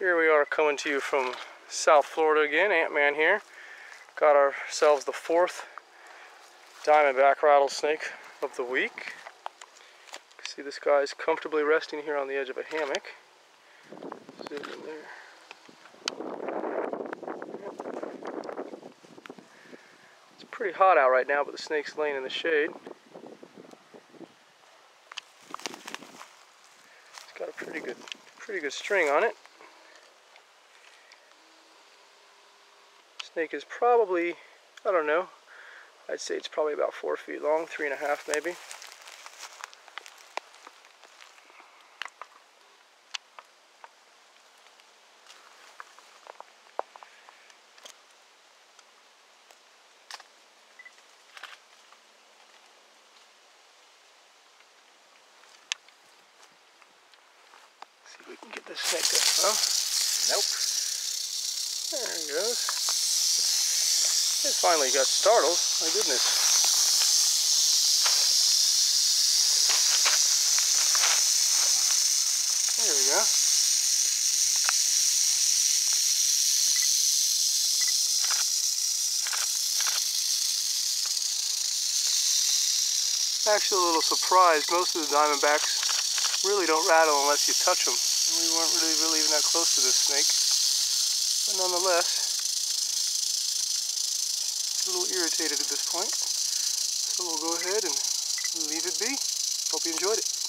Here we are coming to you from South Florida again, Ant-Man here. Got ourselves the fourth diamondback rattlesnake of the week. See this guy's comfortably resting here on the edge of a hammock. Zoom in there. It's pretty hot out right now, but the snake's laying in the shade. It's got a pretty good, pretty good string on it. Snake is probably, I don't know, I'd say it's probably about four feet long, three and a half maybe. See if we can get this snake to, huh? Nope. There he goes. It finally got startled. My goodness. There we go. Actually a little surprised. Most of the diamondbacks really don't rattle unless you touch them. We weren't really, really even that close to this snake. But nonetheless, a little irritated at this point. So we'll go ahead and leave it be. Hope you enjoyed it.